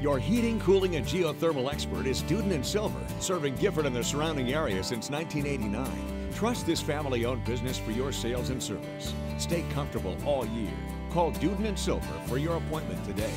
Your heating, cooling, and geothermal expert is Duden and Silver, serving Gifford and the surrounding area since 1989. Trust this family owned business for your sales and service. Stay comfortable all year. Call Duden and Silver for your appointment today.